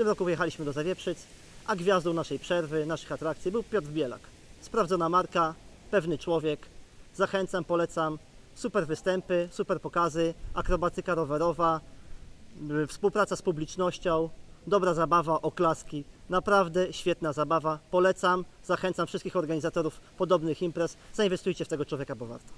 tym roku wyjechaliśmy do Zawieprzyc, a gwiazdą naszej przerwy, naszych atrakcji był Piotr Bielak. Sprawdzona marka, pewny człowiek. Zachęcam, polecam. Super występy, super pokazy, akrobatyka rowerowa, y, współpraca z publicznością, dobra zabawa, oklaski. Naprawdę świetna zabawa. Polecam, zachęcam wszystkich organizatorów podobnych imprez. Zainwestujcie w tego człowieka, bo warto.